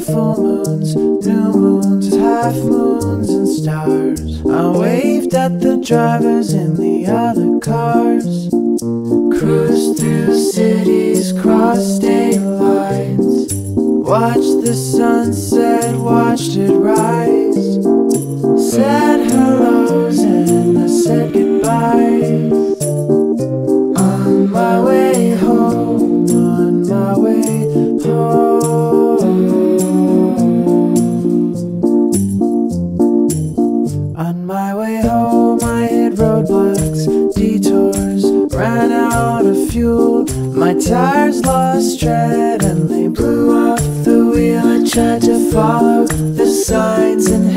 full moons, new moons, half moons, and stars. I waved at the drivers in the other cars. Cruised through cities, crossed state lines. Watched the sunset, watched it rise. Said my home, I hit roadblocks, detours, ran out of fuel. My tires lost tread and they blew off the wheel. I tried to follow the signs and